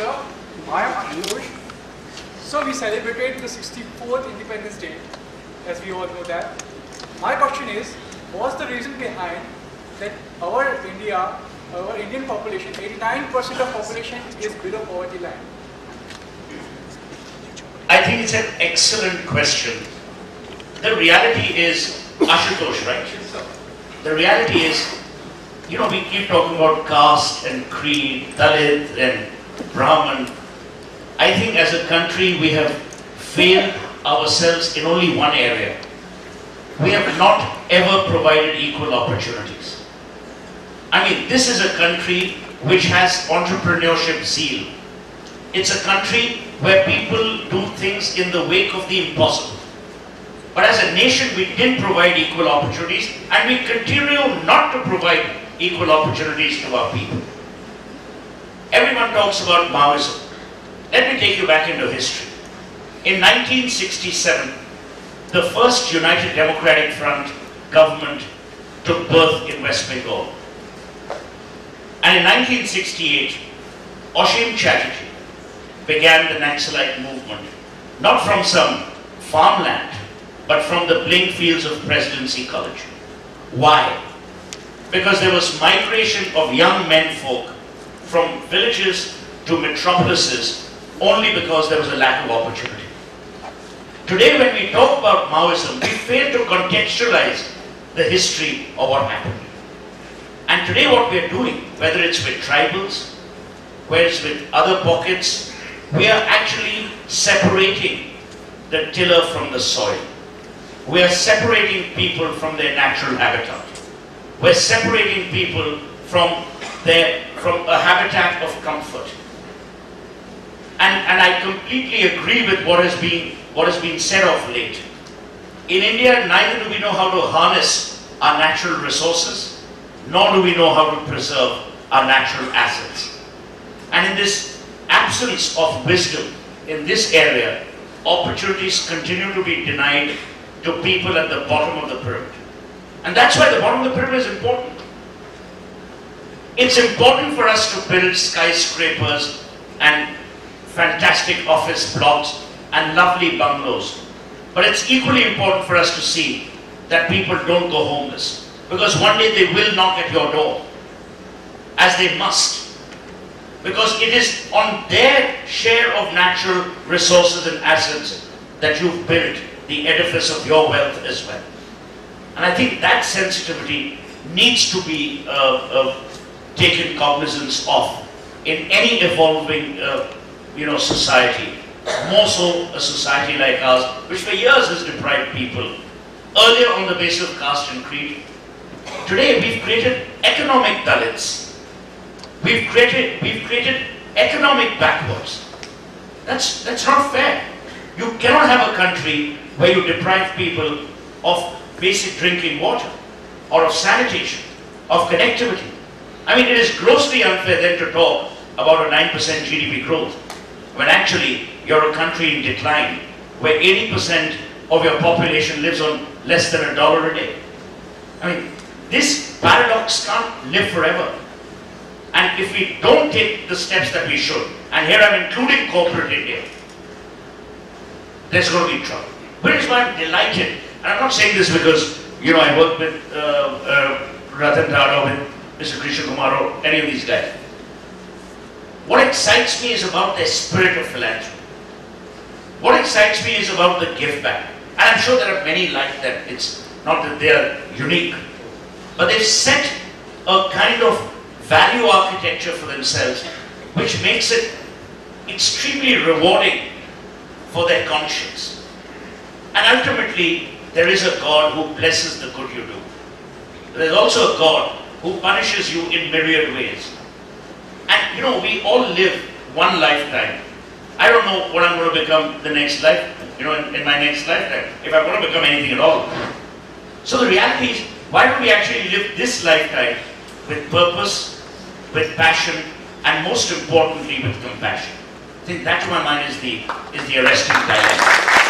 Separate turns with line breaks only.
am So we celebrated the 64th Independence Day, as we all know that. My question is, what's the reason behind that our India, our Indian population, 89% of population is below poverty line?
I think it's an excellent question. The reality is, Ashutosh, right? The reality is, you know, we keep talking about caste and creed, Dalit and Brahman. I think as a country we have failed ourselves in only one area. We have not ever provided equal opportunities. I mean, this is a country which has entrepreneurship zeal. It's a country where people do things in the wake of the impossible. But as a nation, we didn't provide equal opportunities and we continue not to provide equal opportunities to our people. Everyone talks about Maoism. Let me take you back into history. In 1967, the first United Democratic Front government took birth in West Bengal. And in 1968, Ashim Chatterjee began the Naxalite movement, not from some farmland, but from the playing fields of Presidency College. Why? Because there was migration of young men folk from villages to metropolises only because there was a lack of opportunity. Today when we talk about Maoism, we fail to contextualize the history of what happened. And today what we are doing, whether it's with tribals, whether it's with other pockets, we are actually separating the tiller from the soil. We are separating people from their natural habitat. We're separating people from their from a habitat of comfort. And, and I completely agree with what has been what has been said of late. In India, neither do we know how to harness our natural resources, nor do we know how to preserve our natural assets. And in this absence of wisdom in this area, opportunities continue to be denied to people at the bottom of the pyramid. And that's why the bottom of the pyramid is important. It's important for us to build skyscrapers and fantastic office blocks and lovely bungalows. But it's equally important for us to see that people don't go homeless. Because one day they will knock at your door, as they must. Because it is on their share of natural resources and assets that you've built the edifice of your wealth as well. And I think that sensitivity needs to be uh, uh, taken cognizance of in any evolving uh, you know, society. More so a society like ours, which for years has deprived people, earlier on the basis of caste and creed. Today we've created economic Dalits. We've created, we've created economic backwards. That's, that's not fair. You cannot have a country where you deprive people of basic drinking water or of sanitation, of connectivity. I mean, it is grossly unfair then to talk about a 9% GDP growth when actually you're a country in decline where 80% of your population lives on less than a dollar a day. I mean, this paradox can't live forever. And if we don't take the steps that we should, and here I'm including corporate India, there's going to be trouble. Which is why I'm delighted, and I'm not saying this because, you know, I work with uh, uh, Ratan with Mr. Krishna Kumar, any of these guys. What excites me is about their spirit of philanthropy. What excites me is about the give back. And I'm sure there are many like that. It's not that they are unique. But they've set a kind of value architecture for themselves which makes it extremely rewarding for their conscience. And ultimately, there is a God who blesses the good you do. There is also a God who punishes you in myriad ways. And you know, we all live one lifetime. I don't know what I'm going to become the next life, you know, in, in my next lifetime, if I'm going to become anything at all. So the reality is, why don't we actually live this lifetime with purpose, with passion, and most importantly, with compassion? I think that to my mind is the, is the arresting dilemma.